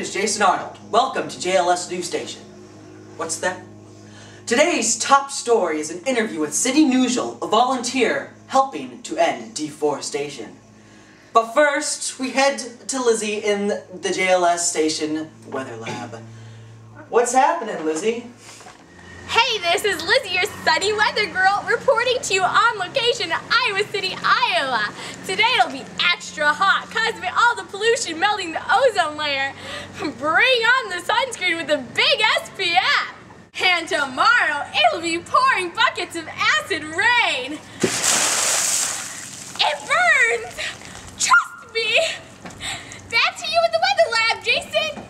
is Jason Arnold. Welcome to JLS News Station. What's that? Today's top story is an interview with Sydney Neuzil, a volunteer helping to end deforestation. But first, we head to Lizzy in the JLS station weather lab. What's happening, Lizzy? Hey, this is Lizzy, your sunny weather girl, reporting to you on location in Iowa City, Iowa. Today it'll be extra hot because of all the pollution melting the ozone layer. Bring on the sunscreen with a big SPF. And tomorrow it'll be pouring buckets of acid rain. It burns! Trust me! Back to you in the weather lab, Jason!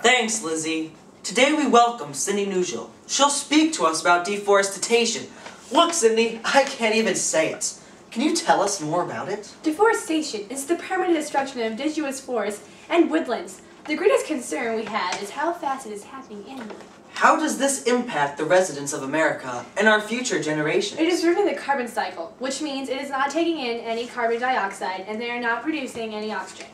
Thanks, Lizzy. Today we welcome Sydney Neuzil. She'll speak to us about deforestation. Look, Cindy, I can't even say it. Can you tell us more about it? Deforestation is the permanent destruction of deciduous forests and woodlands. The greatest concern we have is how fast it is happening annually. How does this impact the residents of America and our future generations? It is ruining the carbon cycle, which means it is not taking in any carbon dioxide and they are not producing any oxygen,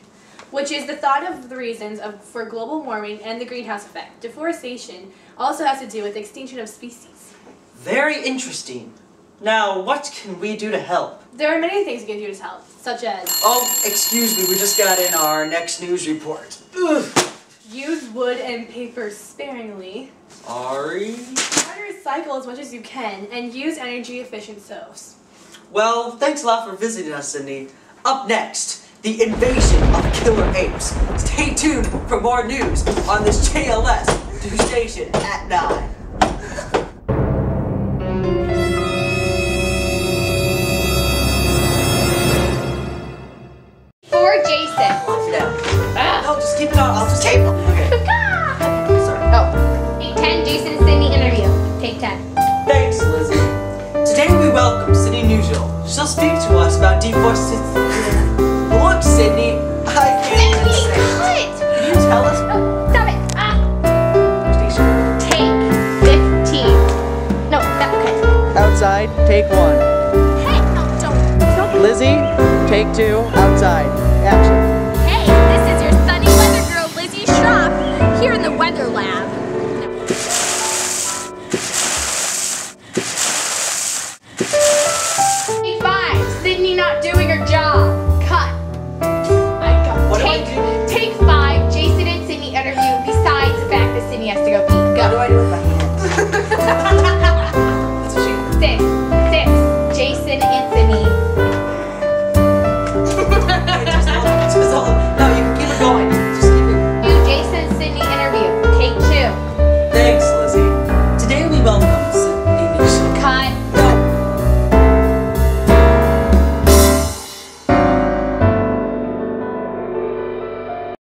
which is the thought of the reasons of, for global warming and the greenhouse effect. Deforestation also has to do with extinction of species. Very interesting. Now, what can we do to help? There are many things we can do to help, such as Oh, excuse me, we just got in our next news report. Ugh. use wood and paper sparingly, Ari? try to recycle as much as you can, and use energy efficient stoves. Well, thanks a lot for visiting us, Cindy. Up next, the invasion of killer apes. Stay tuned for more news on this JLS news station at 9. For Jason. No, ah. no, just keep it on. I'll just keep it. Outside, take one. Hey, no, don't. don't. Lizzy, take two. Outside, action. Hey, this is your sunny weather girl, Lizzy Shropp, here in the weather lab. Take five, Sydney not doing her job. Cut. I got What do I take, take five, Jason and Sydney interview besides the fact that Sydney has to go pee. Go. What do I do with my hands? Six. Six. Jason Anthony.